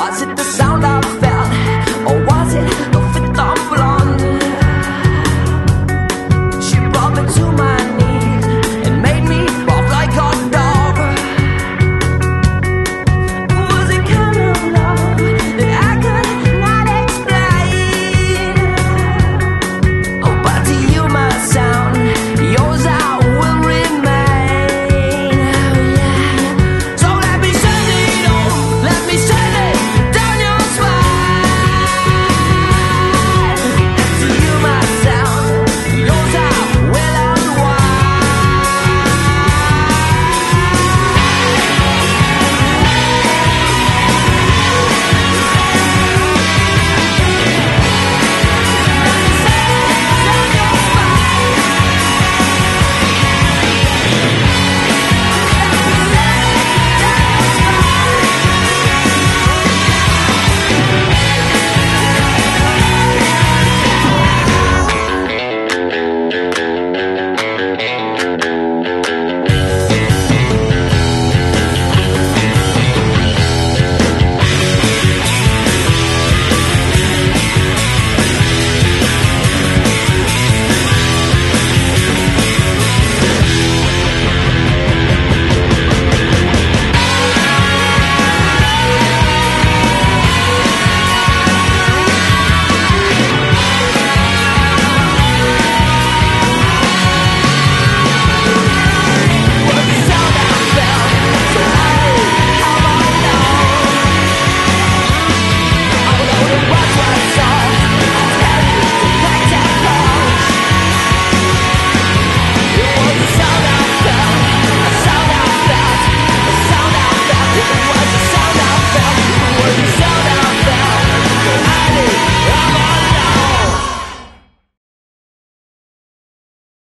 Was it the sound